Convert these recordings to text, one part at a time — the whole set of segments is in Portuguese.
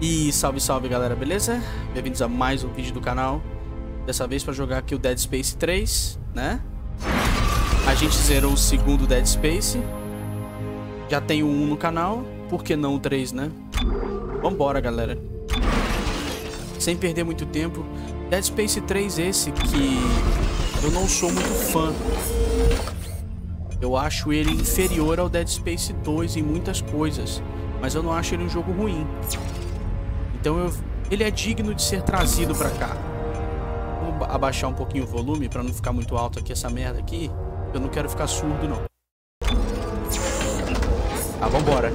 E salve, salve galera, beleza? Bem-vindos a mais um vídeo do canal. Dessa vez para jogar aqui o Dead Space 3, né? A gente zerou o segundo Dead Space. Já tem o 1 no canal, por que não o 3, né? Vambora, galera. Sem perder muito tempo. Dead Space 3 esse que eu não sou muito fã. Eu acho ele inferior ao Dead Space 2 em muitas coisas, mas eu não acho ele um jogo ruim. Então eu, ele é digno de ser trazido pra cá. Vou abaixar um pouquinho o volume pra não ficar muito alto aqui essa merda aqui. Eu não quero ficar surdo não. Ah, vambora.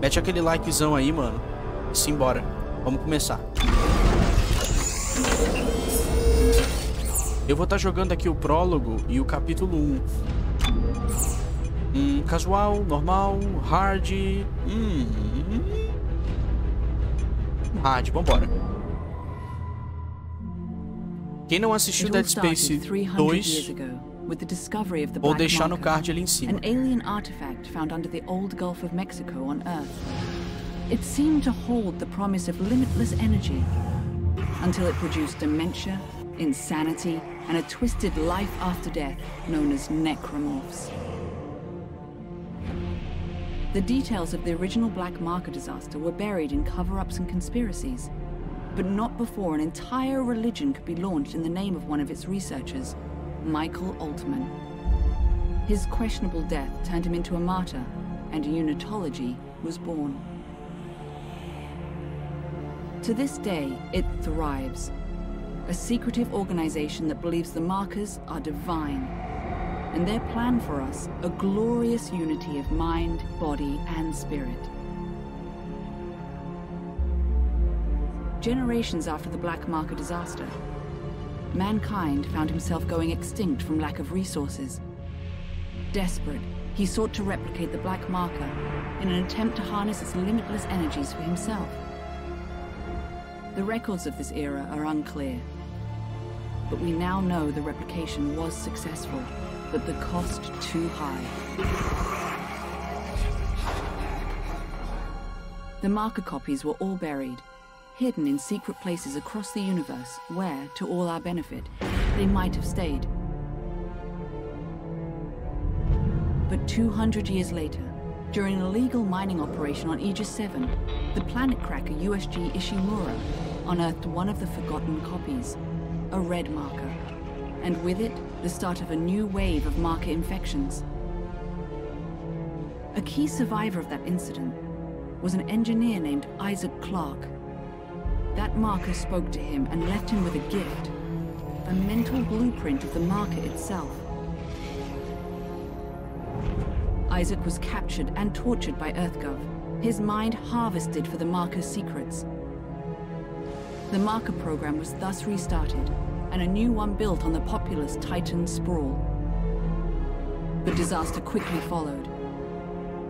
Mete aquele likezão aí, mano. E simbora. Vamos começar. Eu vou estar tá jogando aqui o prólogo e o capítulo 1. Hum, casual, normal, hard. Hum. Hard, vambora. Quem não assistiu Dead Space 2, vou deixar no card ali em cima. An alien artifact found under the old Gulf of Mexico on Earth. It seemed to hold the promise of limitless energy until it produced dementia, insanity, and a twisted life after death known as necromorphs. The details of the original Black Marker disaster were buried in cover-ups and conspiracies, but not before an entire religion could be launched in the name of one of its researchers, Michael Altman. His questionable death turned him into a martyr, and unitology was born. To this day, it thrives, a secretive organization that believes the markers are divine, and their plan for us, a glorious unity of mind, body, and spirit. Generations after the Black Marker disaster, mankind found himself going extinct from lack of resources. Desperate, he sought to replicate the Black Marker in an attempt to harness its limitless energies for himself. The records of this era are unclear, but we now know the replication was successful, but the cost too high. The marker copies were all buried, hidden in secret places across the universe where, to all our benefit, they might have stayed. But 200 years later, during an illegal mining operation on Aegis 7, the planet cracker USG Ishimura unearthed one of the forgotten copies, a red marker, and with it, the start of a new wave of marker infections. A key survivor of that incident was an engineer named Isaac Clarke. That marker spoke to him and left him with a gift, a mental blueprint of the marker itself. Isaac was captured and tortured by EarthGov, his mind harvested for the marker's secrets. The marker program was thus restarted, and a new one built on the populous Titan sprawl. The disaster quickly followed.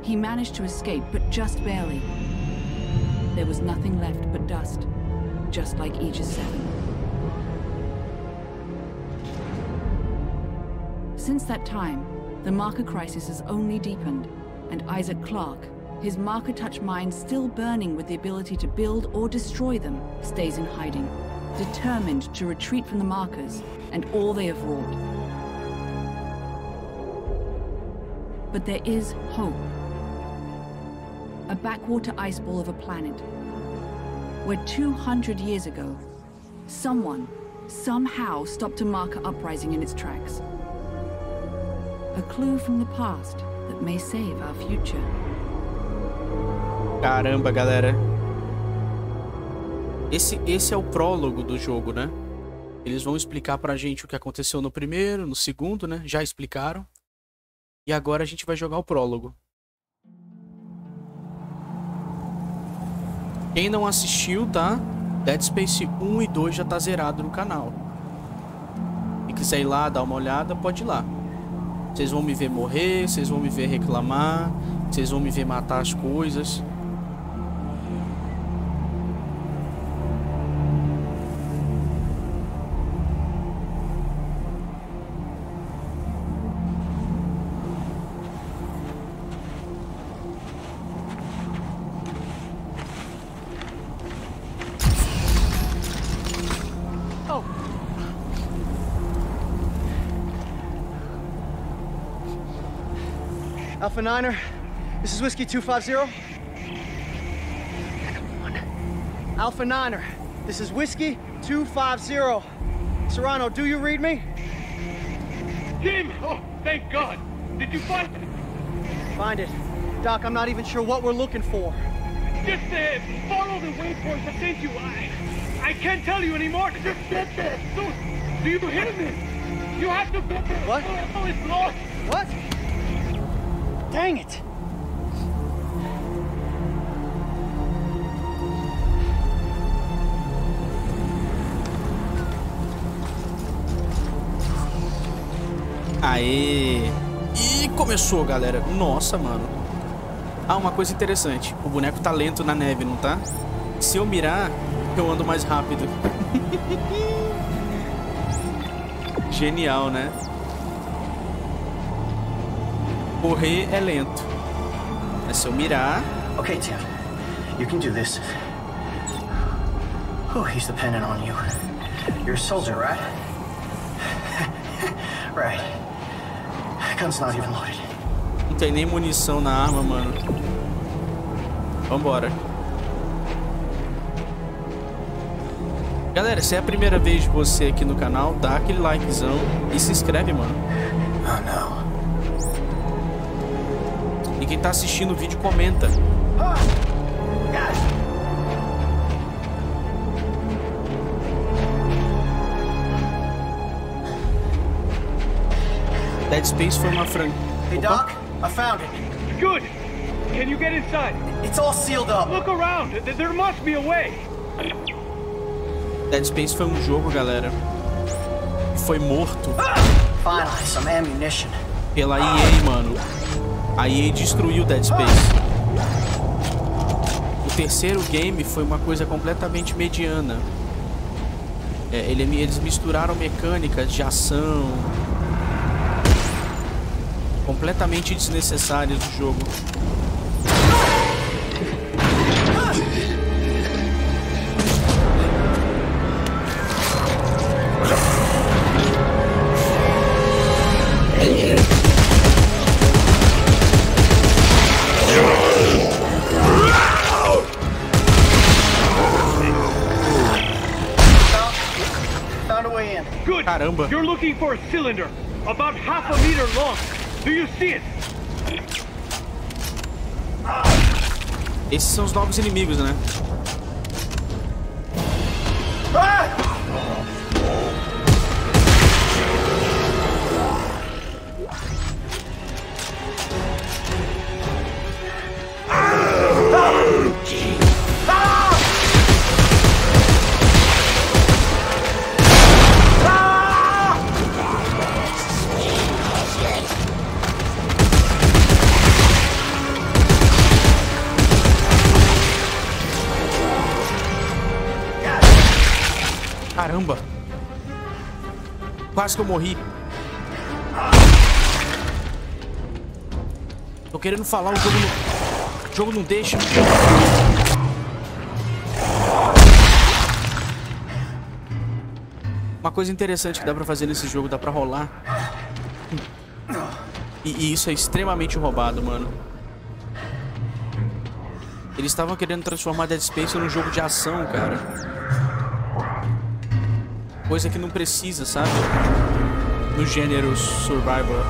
He managed to escape, but just barely. There was nothing left but dust, just like Aegis 7. Since that time, the marker crisis has only deepened, and Isaac Clarke his marker touch mind still burning with the ability to build or destroy them, stays in hiding, determined to retreat from the markers and all they have wrought. But there is hope. A backwater ice ball of a planet, where 200 years ago, someone, somehow stopped a marker uprising in its tracks. A clue from the past that may save our future. Caramba, galera. Esse, esse é o prólogo do jogo, né? Eles vão explicar pra gente o que aconteceu no primeiro, no segundo, né? Já explicaram. E agora a gente vai jogar o prólogo. Quem não assistiu, tá? Dead Space 1 e 2 já tá zerado no canal. E quiser ir lá dar uma olhada, pode ir lá. Vocês vão me ver morrer, vocês vão me ver reclamar, vocês vão me ver matar as coisas. Alpha Niner, this is Whiskey 250. Alpha Niner, this is Whiskey 250. Serrano, do you read me? Tim! Oh, thank God! Did you find it? Find it. Doc, I'm not even sure what we're looking for. Just uh, follow the waypoint I sent you. I, I can't tell you anymore. Just get there. Do, do you hear me? You have to get there. What? Oh, it's lost. What? Dang it! Aê! E começou, galera. Nossa, mano. Ah, uma coisa interessante. O boneco tá lento na neve, não tá? Se eu mirar, eu ando mais rápido. Genial, né? Correr é lento. Mas se eu mirar... Okay, Tim. You can do this. Oh, he's dependent on you. You're a soldier, right? right. Gun's not even loaded. Não tem nem munição na arma, mano. Vambora. Galera, se é a primeira vez de você aqui no canal, dá aquele likezão e se inscreve, mano. Quem tá assistindo o vídeo, comenta. Dead Space foi uma franquia. Hey, Doc, I found it. Good. Can you get inside? It's all sealed up. Look around. Th- There must be a way. Dead Space foi um jogo, galera. Foi morto Finally, some ammunition. pela EA, mano. A EA destruiu Dead Space. O terceiro game foi uma coisa completamente mediana. É, ele- eles misturaram mecânicas de ação completamente desnecessárias do jogo. Caramba. You're looking for a cylinder about half a meter long. Do you see it? Esses são os novos inimigos, né? Quase que eu morri. Tô querendo falar, o jogo não, o jogo não deixa. Uma coisa interessante que dá pra fazer nesse jogo, dá pra rolar. E, e isso é extremamente roubado, mano. Eles estavam querendo transformar Dead Space num jogo de ação, cara. Coisa que não precisa, sabe? No gênero survival.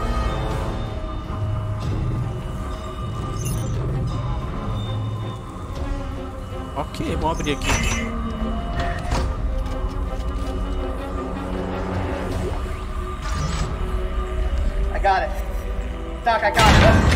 Ok, vamos abrir aqui. I got it. Doc, I got it.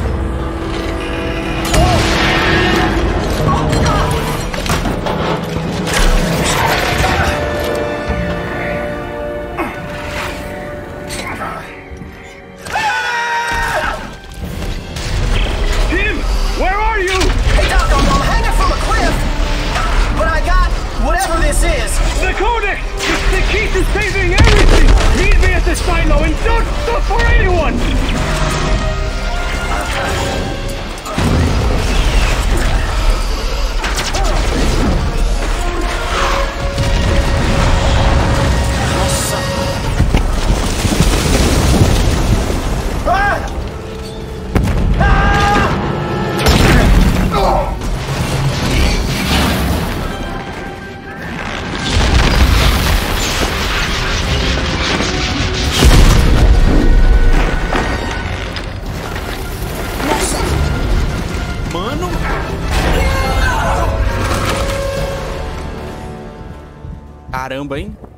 Caramba, hein?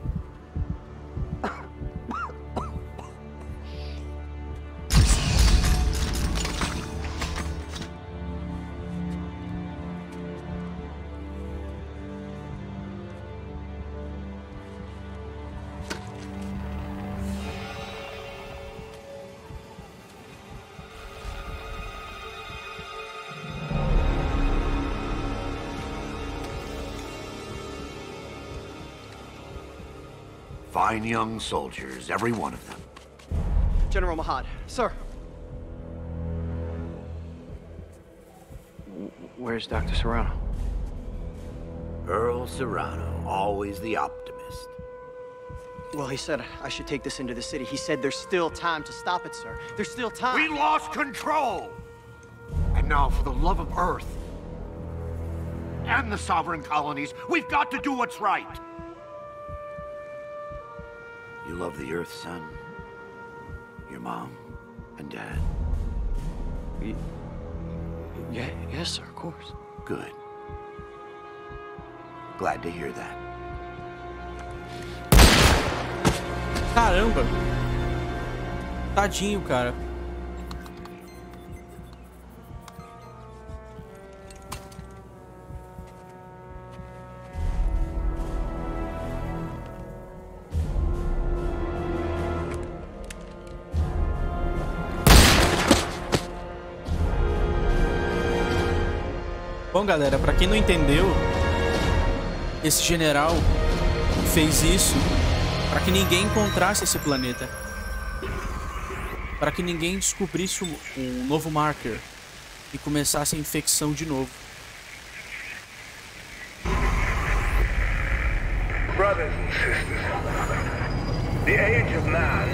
Fine young soldiers, every one of them. General Mahad, sir. Where's Dr. Serrano? Earl Serrano, always the optimist. Well, he said I should take this into the city. He said there's still time to stop it, sir. There's still time. We lost control! And now, for the love of Earth and the sovereign colonies, we've got to do what's right. You love the Earth, son? Your mom and dad? Yeah, yes, sir, of course. Good. Glad to hear that. Caramba. Tadinho, cara. Galera, pra quem não entendeu, esse general fez isso para que ninguém encontrasse esse planeta. Para que ninguém descobrisse um novo marker e começasse a infecção de novo. Brothers and sisters, the age of man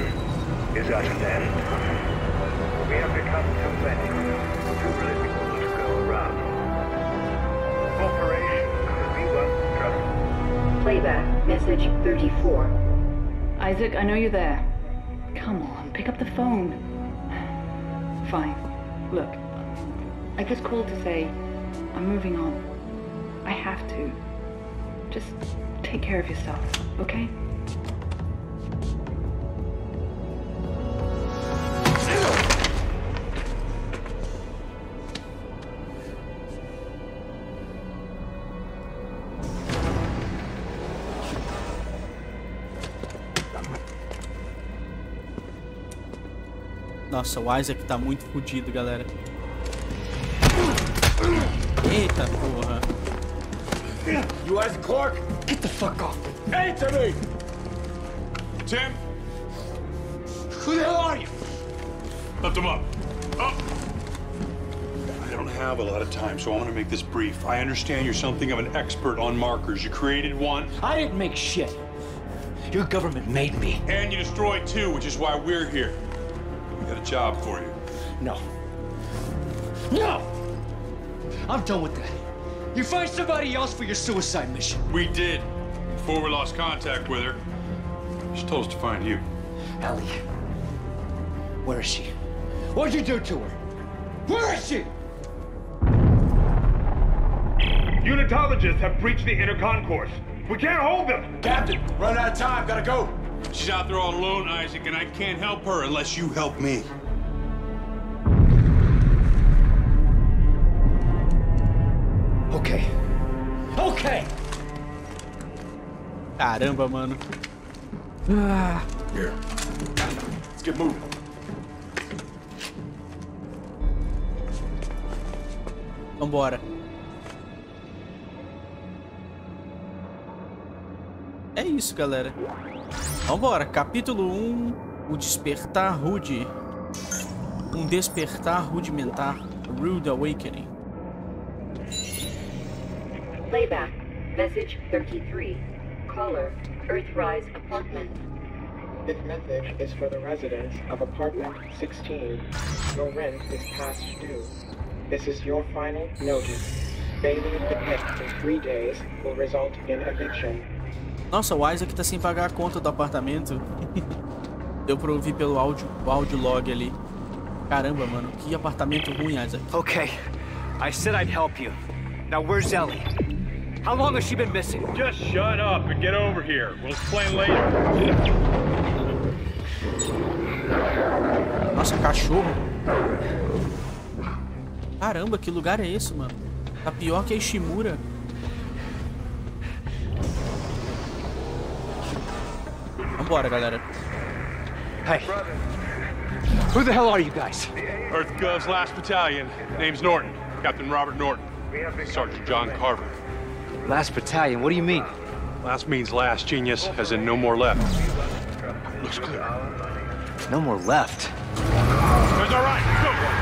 is at an end. We have become too many, too little message 34. Isaac, I know you're there. Come on, pick up the phone. Fine. Look, I just called to say I'm moving on. I have to. Just take care of yourself, okay? Nossa, o Isaac tá muito fodido, galera. Eita porra. You Isaac Clark? Get the fuck off. Answer me! Tim? Who the hell are you? Lift him up. Up! I don't have a lot of time, so I'm gonna make this brief. I understand you're something of an expert on markers. You created one, I didn't make shit. Your government made me. and you destroyed two, which is why we're here. We got a job for you. No. No! I'm done with that. You find somebody else for your suicide mission. We did. Before we lost contact with her, she told us to find you. Ellie. Where is she? What'd you do to her? Where is she? Unitologists have breached the inner concourse. We can't hold them! Captain, run out of time. Gotta go. She's out there all alone, Isaac, and I can't help her unless you help me. Okay. Okay. Caramba, mano. Here. Let's get moving. Vambora. Isso, galera. Vambora. Capítulo 1. O Despertar Rude. Um Despertar Rudimentar. Rude Awakening. Playback, message 33. Caller, Earthrise Apartment. This message is for the residents of apartment 16. Your rent is past due. This is your final notice. Failing to pay in three days will result in eviction. Nossa, o Isaac tá sem pagar a conta do apartamento. Deu pra ouvir pelo áudio, o áudio log ali. Caramba, mano. Que apartamento ruim, Isaac. Okay, I said I'd help you. Now where's Ellie? How long has she been missing? Just shut up and get over here. We'll explain later. Nossa, cachorro. Caramba, que lugar é esse, mano? Tá pior que a Ishimura. Vambora, galera. Hey. Who the hell are you guys? Earth Gov's last battalion. Name's Norton. Captain Robert Norton. Sergeant John Carver. Last battalion, what do you mean? Last means last, genius, as in no more left. Looks clear. No more left. That's all right. Go. Go,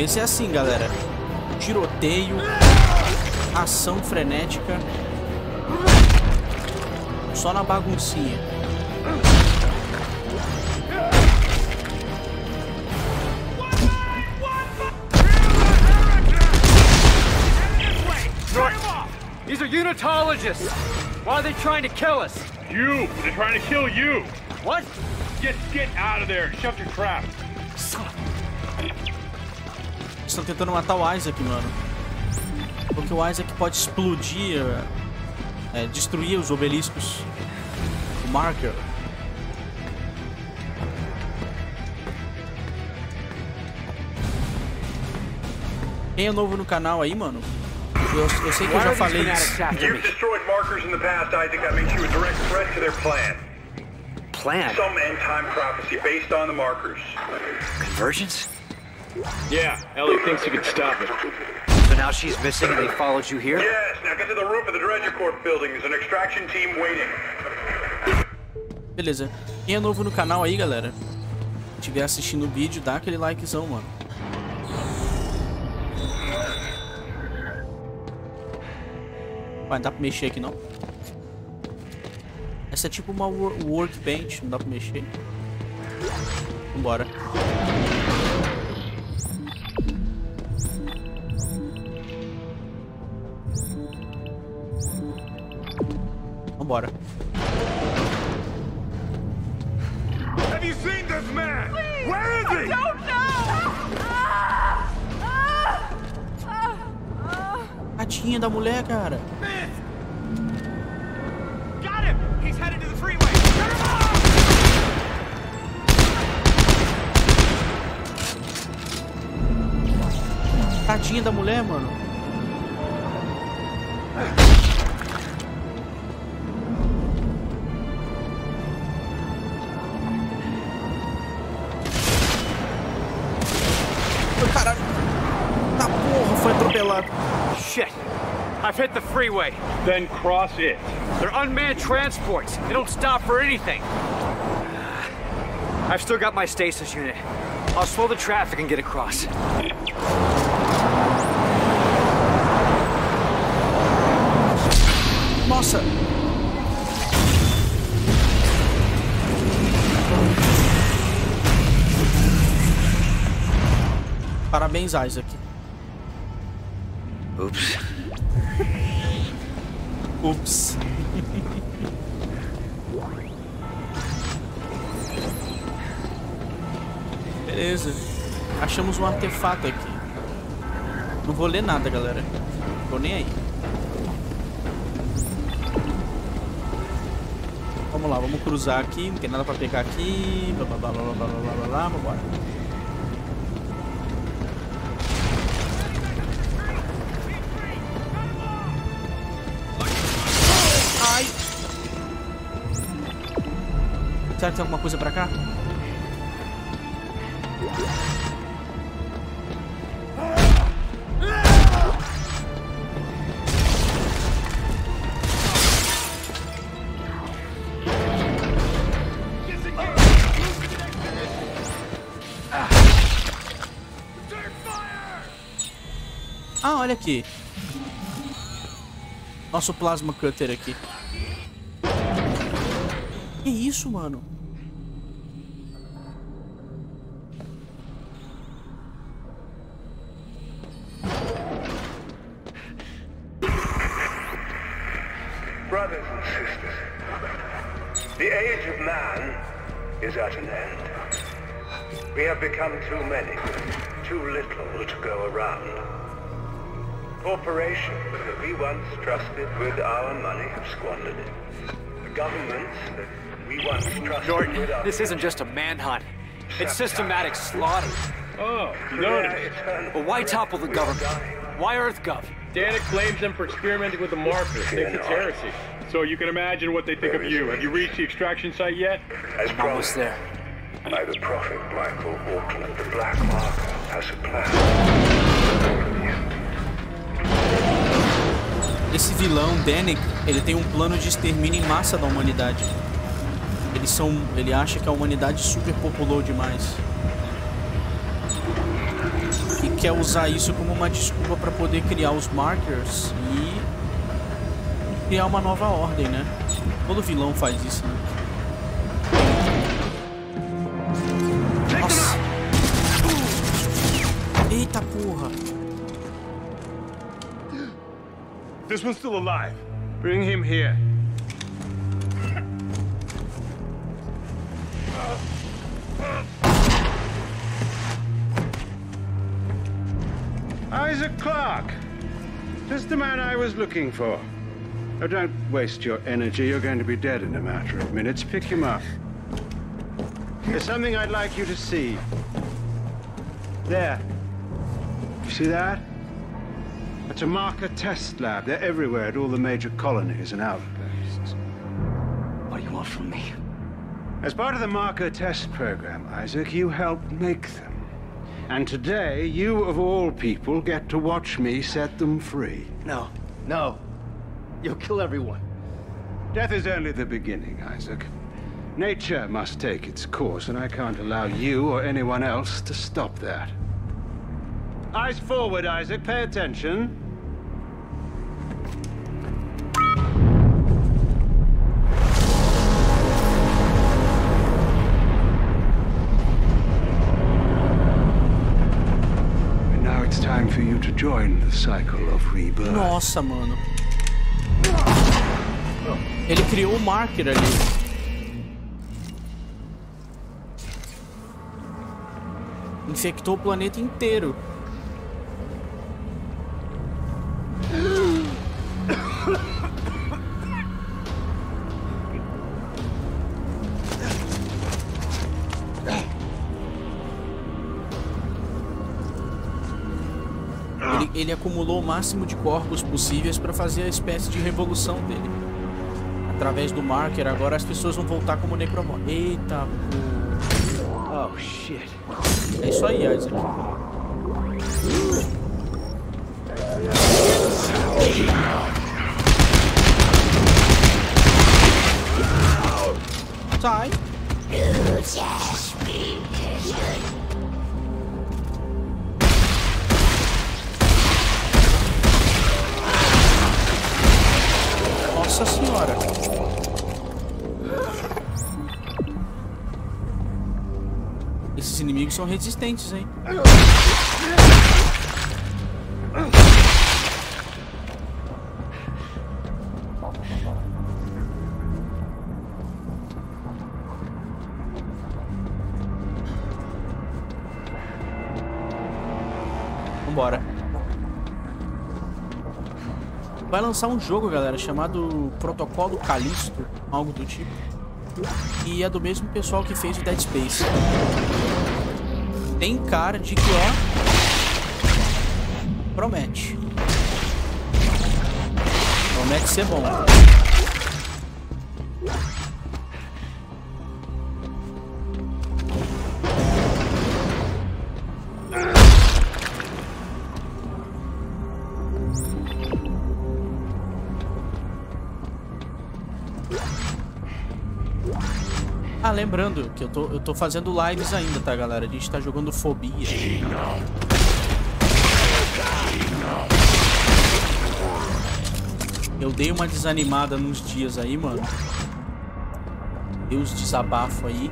começo é assim, galera. Tiroteio, ação frenética. Só na baguncinha. These are unitologists. Why are they trying to kill us? You! They're trying to kill you! What? Get get out of there! Shut your trap! Estão tentando matar o Isaac, mano. Porque o Isaac pode explodir, é, destruir os obeliscos. O Marker. Quem é novo no canal aí, mano? Eu, eu sei que eu já falei isso. You've destroyed markers in the past, Isaac. That makes you a direct threat to their plan. Plan? Some end-time prophecy based on the markers. Convergence? Yeah, Ellie thinks you can stop it. So now she's missing and they followed you here? Yes, now get to the roof of the Dredger Corp building. There's an extraction team waiting. Beleza. Quem é novo no canal aí, galera? Estiver assistindo o vídeo, dá aquele likezão, mano. Vai, não dá pra mexer aqui não. Essa é tipo uma wor- workbench, não dá pra mexer. Vambora. Off! Tadinha da mulher, mano. Freeway. Then cross it. They're unmanned transports. They don't stop for anything. I've still got my stasis unit. I'll slow the traffic and get across. Nossa. Parabéns, Isaac. Ups. Beleza. Achamos um artefato aqui. Não vou ler nada, galera. Não vou nem aí. Vamos lá, vamos cruzar aqui. Não tem nada pra pegar aqui. Blá blá blá blá blá blá blá. blá. Vambora. Será que tem alguma coisa pra cá? Ah, olha aqui. Nosso plasma cutter aqui. Que isso, mano? Brothers and sisters, the age of man is at an end. We have become too many, too little to go around. Corporations that we once trusted with our money have squandered it. The governments that we once trusted Jordan, with our this isn't just a manhunt. It's systematic slaughter. Oh, you Create noticed. But why topple the government? Why EarthGov? Danik blames them for experimenting with the markers. Thinks it's heresy. So you can imagine what they think of you. Have you reached the extraction site yet? As I'm almost there. by the prophet Michael Walton, the Black Marker has a plan for all of you. Esse vilão, Danik, ele tem um plano de extermínio em massa da humanidade. Eles são, ele acha que a humanidade superpopulou demais. E quer usar isso como uma desculpa para poder criar os markers e criar uma nova ordem, né? Todo vilão faz isso, né? Nossa. Eita porra. This one's still alive. Bring him here. Clarke. Just the man I was looking for. Now, don't waste your energy. You're going to be dead in a matter of minutes. Pick him up. There's something I'd like you to see. There. You see that? That's a marker test lab. They're everywhere at all the major colonies and outposts. What do you want from me? As part of the marker test program, Isaac, you helped make them. And today, you of all people get to watch me set them free. No, no. You'll kill everyone. Death is only the beginning, Isaac. Nature must take its course, and I can't allow you or anyone else to stop that. Eyes forward, Isaac. Pay attention. For you to join the cycle of rebirth. Nossa, mano. Ele criou o marker ali. Infectou o planeta inteiro. Ele, acumulou o máximo de corpos possíveis para fazer a espécie de revolução dele. Através do marker, agora as pessoas vão voltar como necromorfos. Eita, Oh, shit. pô. É isso aí, Isaac. Sai. Nossa senhora. Esses inimigos são resistentes, hein? Lançar um jogo, galera, chamado Protocolo Calisto, algo do tipo. E é do mesmo pessoal que fez o Dead Space. Tem cara de que, ó, promete. Promete ser bom. Lembrando que eu tô, eu tô fazendo lives ainda, tá, galera? A gente tá jogando Fobia. Eu dei uma desanimada nos dias aí, mano. Dei uns desabafo aí.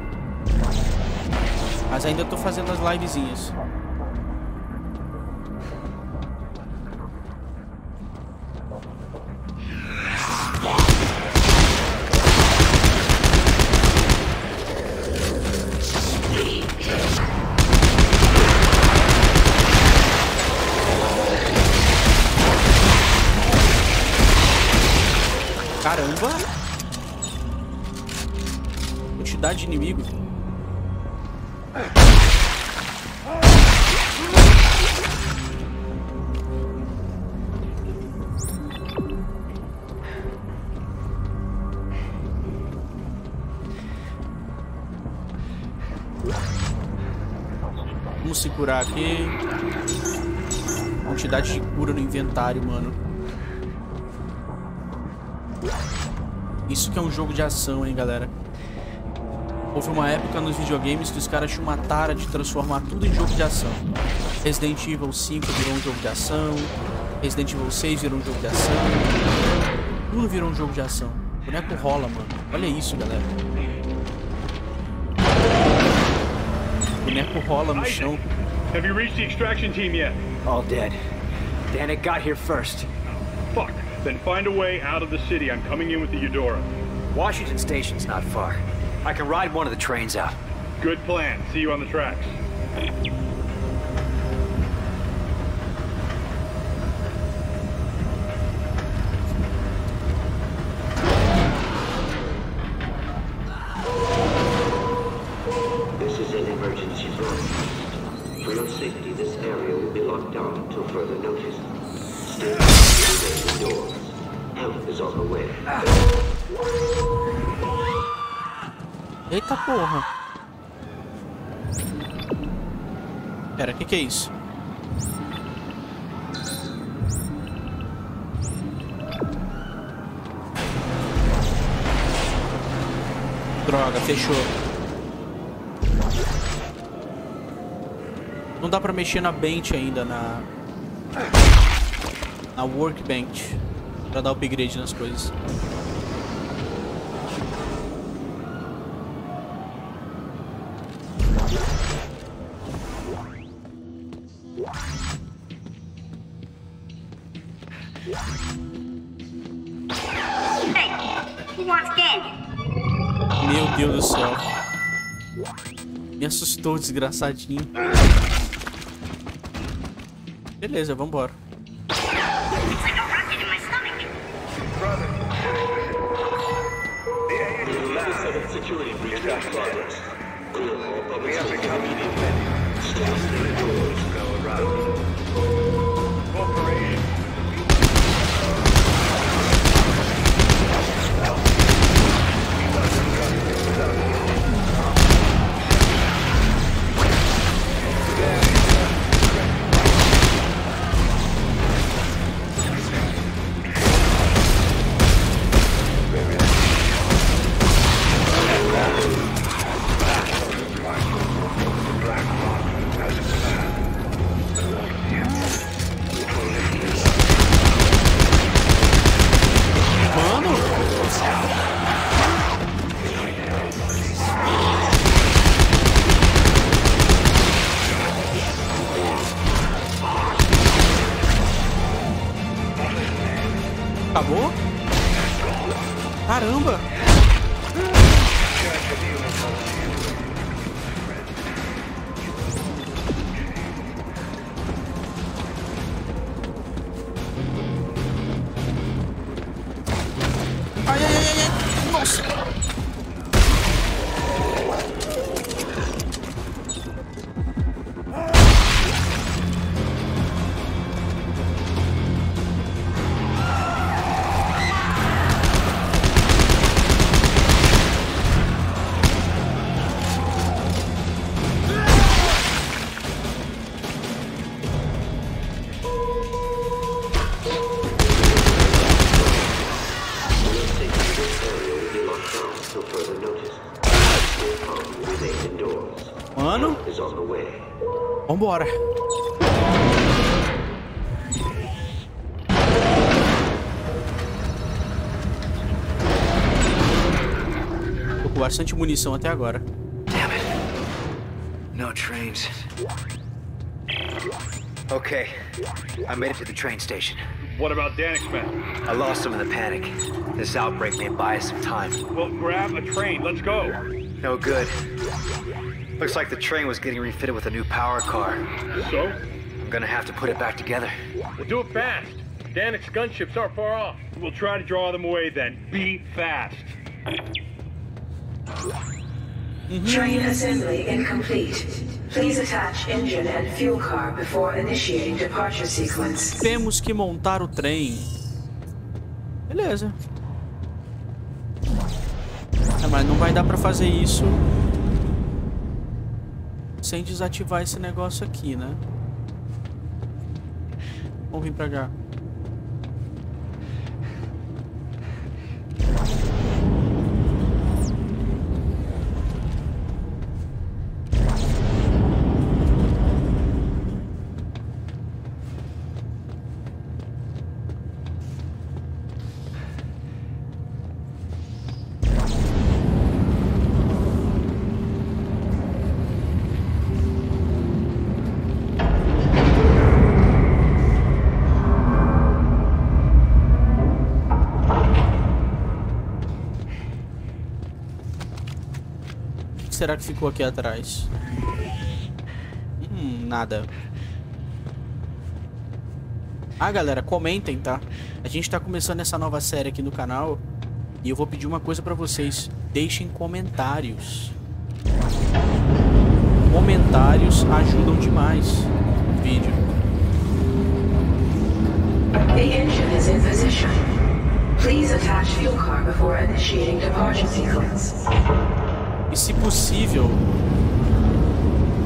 Mas ainda tô fazendo as livezinhas. Se curar aqui. Quantidade de cura no inventário, mano. Isso que é um jogo de ação, hein, galera. Houve uma época nos videogames que os caras tinham uma tara de transformar tudo em jogo de ação. Resident Evil 5 virou um jogo de ação. Resident Evil 6 virou um jogo de ação. Tudo virou um jogo de ação. O boneco rola, mano. Olha isso, galera. O boneco rola no chão. Have you reached the extraction team yet? All dead. Danik got here first. Fuck. Then find a way out of the city. I'm coming in with the Eudora. Washington Station's not far. I can ride one of the trains out. Good plan. See you on the tracks. Further. Eita porra. Pera, o que, que é isso? Droga, fechou. Não dá pra mexer na bench ainda, na... Na workbench. Pra dar upgrade nas coisas. Meu Deus do céu. Me assustou, desgraçadinho. Beleza, vambora. All public space immediately. Staff the doors go around. Vambora. Tô com bastante munição até agora. No trains. Okay, I made it to the train station. What about Danik's men? I lost them in the panic. This outbreak may buy us some time. Well, grab a train. Let's go. No good. Looks like the train was getting refitted with a new power car. So? I'm gonna have to put it back together. We'll do it fast. Danik's gunships aren't far off. We'll try to draw them away then. Be fast. Train assembly incomplete. Please attach engine and fuel car before initiating departure sequence. Temos que montar o trem. Beleza. É, mas não vai dar para fazer isso sem desativar esse negócio aqui, né? Vamos vir pra cá. Será que ficou aqui atrás? Hum, nada. Ah, galera, comentem, tá? A gente tá começando essa nova série aqui no canal e eu vou pedir uma coisa pra vocês. Deixem comentários. Comentários ajudam demais o vídeo. The engine is in position. Please attach fuel car before initiating departure sequence. E se possível,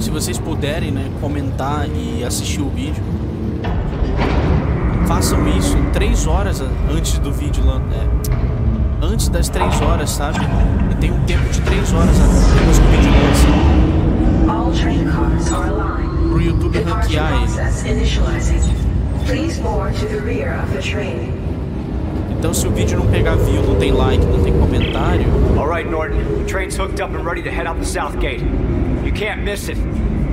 se vocês puderem, né, comentar e assistir o vídeo, façam isso três horas antes do vídeo né, antes das três horas, sabe? E tem um tempo de três horas depois que o vídeo lança pro YouTube ranquear ele. Então se o vídeo não pegar view, não tem like, não tem comentário, All right, Norton. The train's hooked up and ready to head out the south gate. You can't miss it.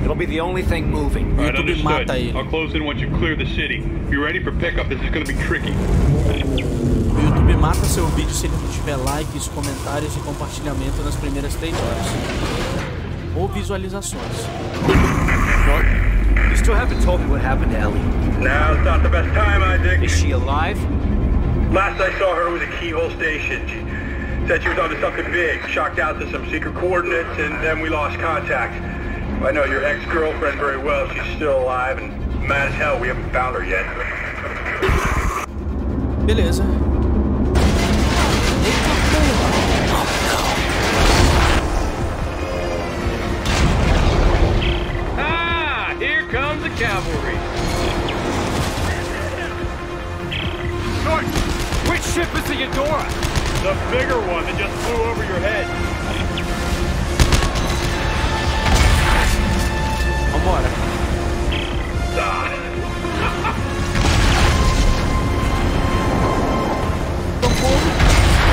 It'll be the only thing moving. All right, understood. I'll close in once you clear the city. Be ready for pickup. This is going to be tricky. o YouTube mata seu vídeo se ele não tiver likes, comentários e compartilhamento nas primeiras três horas. Ou visualizações. You still haven't told me what happened to Ellie. Now's not the best time, Isaac. Is she alive? Last I saw her was at Keyhole Station. She said she was onto something big, shocked out to some secret coordinates, and then we lost contact. I know your ex-girlfriend very well. She's still alive, and mad as hell we haven't found her yet. Beleza. Eudora? The bigger one that just flew over your head. Vambora.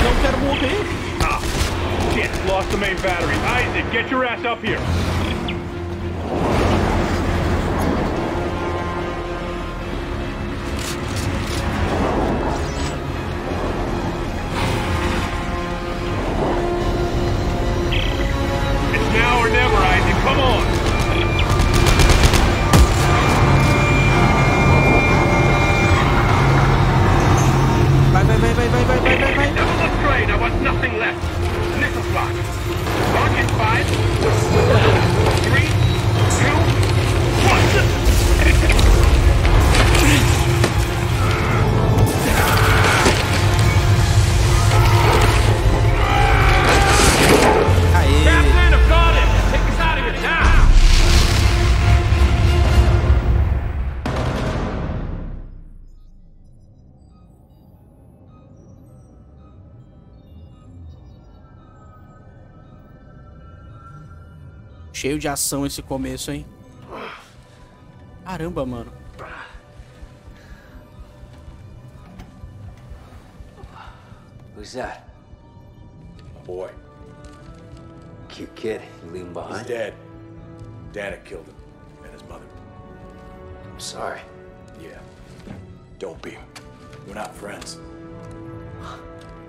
Não quero morrer. Ah, shit, lost the main battery. Isaac, get your ass up here. Cheio de ação esse começo, hein? Caramba, mano. Who's that? A boy. Cute kid. You leave him He's behind? dead. Danik killed him. And his mother. I'm sorry. Yeah. Don't be. We're not friends.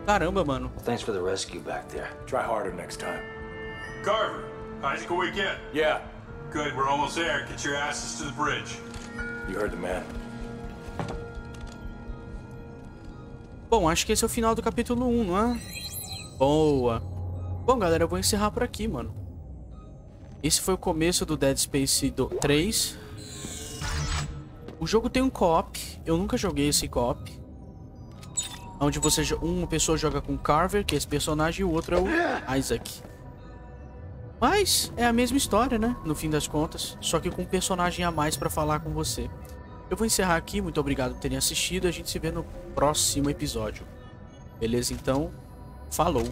Caramba, mano. Well, thanks for the rescue back there. Try harder next time. Carver, Isaac, a weekend. Yeah. Good, we're almost there. Get your asses to the bridge. You heard the man. Bom, acho que esse é o final do capítulo 1, não é? Boa. Bom, galera, eu vou encerrar por aqui, mano. Esse foi o começo do Dead Space 3. O jogo tem um co-op. Eu nunca joguei esse co-op. Onde você, uma pessoa joga com Carver, que é esse personagem, e o outro é o Isaac. Mas é a mesma história, né? No fim das contas. Só que com um personagem a mais pra falar com você. Eu vou encerrar aqui. Muito obrigado por terem assistido. A gente se vê no próximo episódio. Beleza? Então, falou.